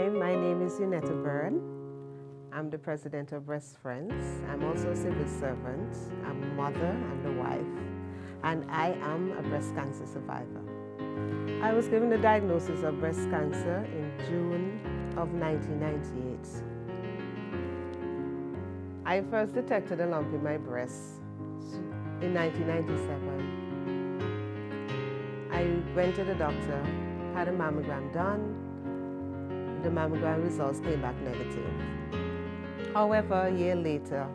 is Eunetta Bird. I'm the president of Breast Friends. I'm also a civil servant. I'm a mother and a wife. And I am a breast cancer survivor. I was given the diagnosis of breast cancer in June of 1998. I first detected a lump in my breast in 1997. I went to the doctor, had a mammogram done. The mammogram results came back negative. However, a year later,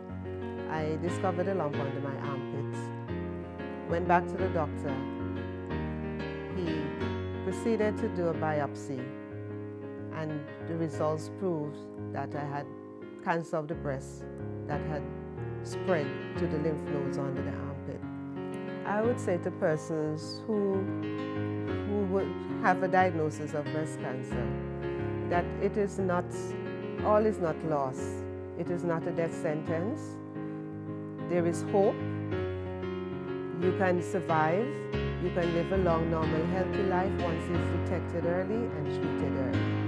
I discovered a lump under my armpit. Went back to the doctor. He proceeded to do a biopsy and the results proved that I had cancer of the breast that had spread to the lymph nodes under the armpit. I would say to persons who, who would have a diagnosis of breast cancer that it is not, all is not lost. It is not a death sentence. There is hope. You can survive. You can live a long, normal, healthy life once it's detected early and treated early.